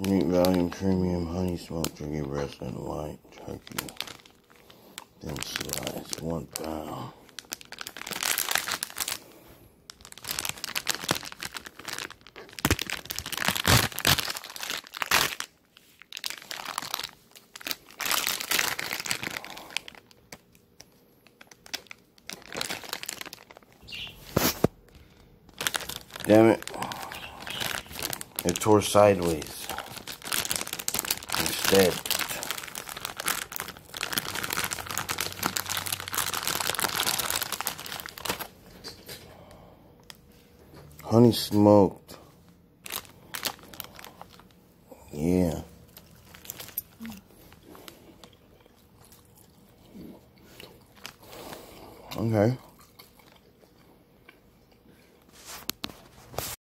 Great Value Premium Honey Smoked Turkey Breast and White Turkey. Then slice, one pound. Damn it. It tore sideways. Instead. Honey smoked. Yeah. Okay.